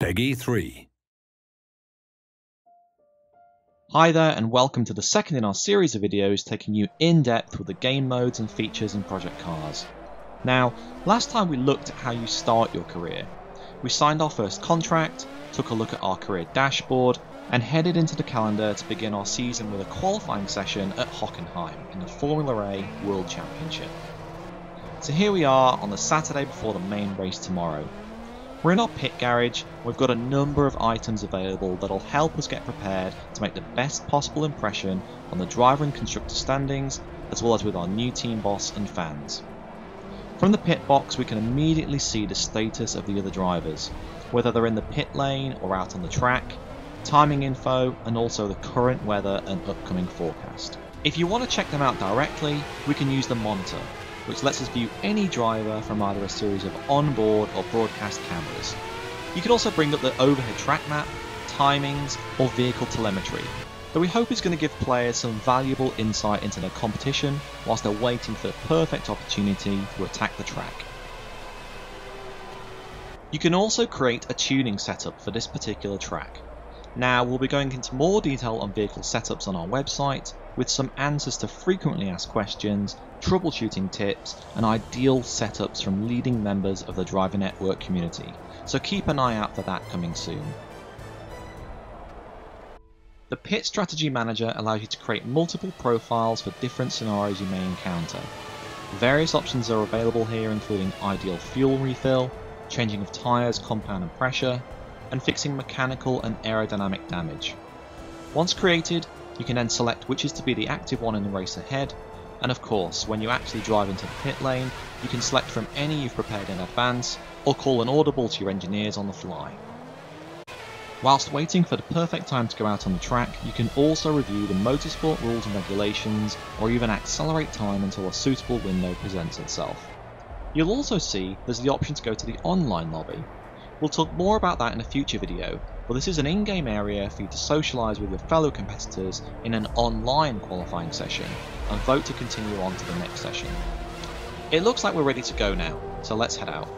PEGI 3. Hi there and welcome to the second in our series of videos taking you in depth with the game modes and features in Project Cars. Now, last time we looked at how you start your career. We signed our first contract, took a look at our career dashboard, and headed into the calendar to begin our season with a qualifying session at Hockenheim in the Formula A World Championship. So here we are on the Saturday before the main race tomorrow, we're in our pit garage, we've got a number of items available that'll help us get prepared to make the best possible impression on the driver and constructor standings, as well as with our new team boss and fans. From the pit box we can immediately see the status of the other drivers, whether they're in the pit lane or out on the track, timing info and also the current weather and upcoming forecast. If you want to check them out directly, we can use the monitor, which lets us view any driver from either a series of onboard or broadcast cameras. You can also bring up the overhead track map, timings, or vehicle telemetry, that we hope is going to give players some valuable insight into their competition whilst they're waiting for the perfect opportunity to attack the track. You can also create a tuning setup for this particular track. Now we'll be going into more detail on vehicle setups on our website, with some answers to frequently asked questions, troubleshooting tips, and ideal setups from leading members of the Driver Network community, so keep an eye out for that coming soon. The Pit Strategy Manager allows you to create multiple profiles for different scenarios you may encounter. Various options are available here including ideal fuel refill, changing of tyres, compound and pressure, and fixing mechanical and aerodynamic damage. Once created, you can then select which is to be the active one in the race ahead, and of course, when you actually drive into the pit lane, you can select from any you've prepared in advance, or call an audible to your engineers on the fly. Whilst waiting for the perfect time to go out on the track, you can also review the motorsport rules and regulations, or even accelerate time until a suitable window presents itself. You'll also see there's the option to go to the online lobby. We'll talk more about that in a future video, but this is an in-game area for you to socialise with your fellow competitors in an online qualifying session and vote to continue on to the next session. It looks like we're ready to go now, so let's head out.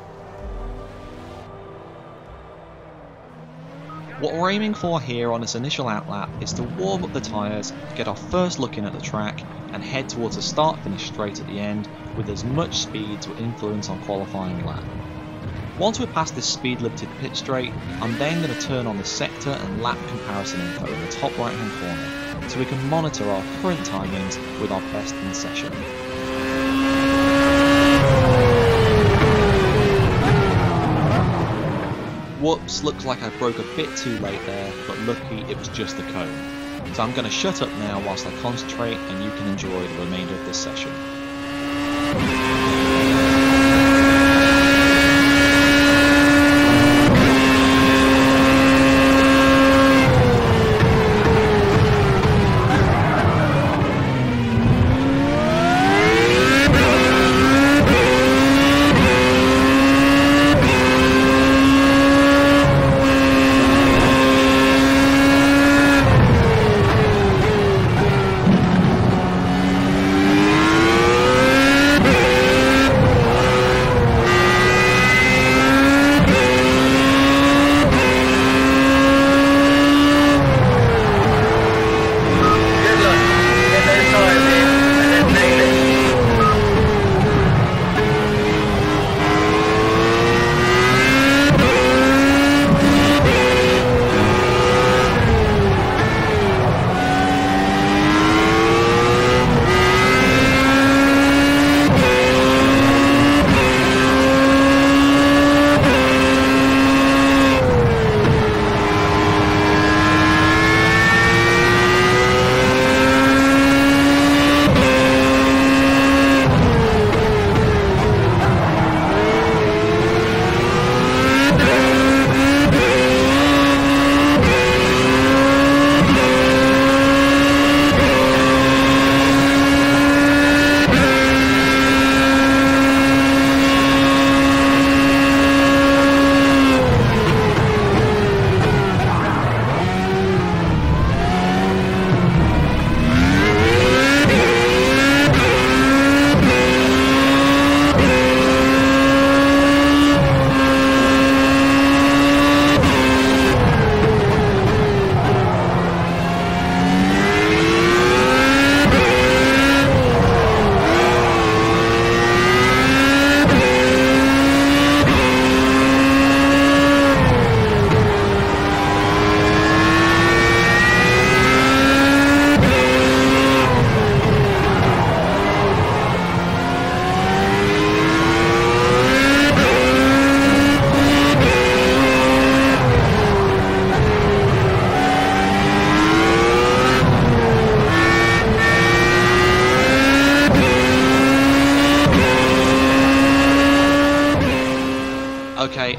What we're aiming for here on this initial outlap is to warm up the tyres, get our first look in at the track and head towards a start finish straight at the end with as much speed to influence our qualifying lap. Once we're past this speed limited pit straight, I'm then going to turn on the sector and lap comparison info in the top right hand corner, so we can monitor our current timings with our best in session. Whoops, looks like I broke a bit too late there, but lucky it was just the cone. So I'm going to shut up now whilst I concentrate and you can enjoy the remainder of this session.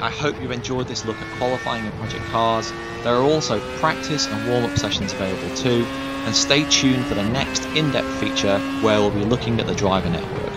Hope you've enjoyed this look at qualifying in Project Cars. There are also practice and warm-up sessions available too, and stay tuned for the next in-depth feature where we'll be looking at the driver network.